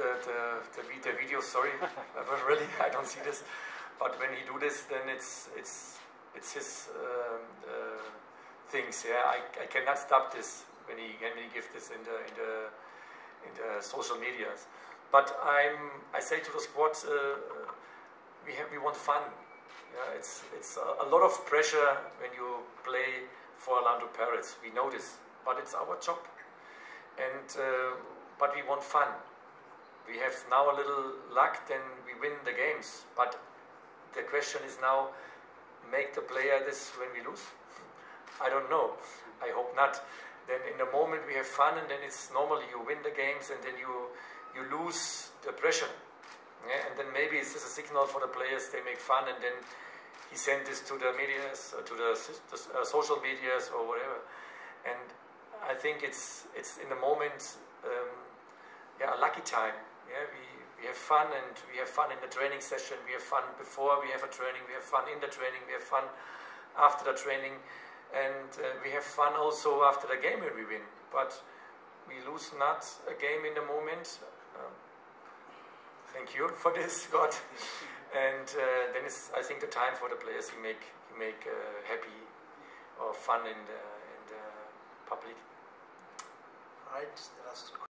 the, the, the, the video, sorry, but really, I don't see this. But when he do this, then it's, it's, it's his um, uh, things, yeah. I, I cannot stop this when he, when he give this in the, in the, in the social medias. But I'm, I say to the squad, uh, we, have, we want fun. Yeah, it's, it's a, a, lot of pressure when you play for Orlando Pirates. We know this, but it's our job. And, uh, but we want fun. We have now a little luck, then we win the games. But the question is now, make the player this when we lose? I don't know. I hope not. Then in the moment we have fun and then it's normally you win the games and then you, you lose the pressure. Yeah, and then maybe it's just a signal for the players, they make fun, and then he sent this to the medias, uh, to the, the uh, social medias or whatever. And I think it's it's in the moment, um, yeah, a lucky time. Yeah, we, we have fun and we have fun in the training session. We have fun before we have a training. We have fun in the training. We have fun after the training, and uh, we have fun also after the game when we win. But we lose not a game in the moment. Um, thank you for this, God. and uh, then it's, I think, the time for the players who make who make uh, happy or fun in the in the public. All right,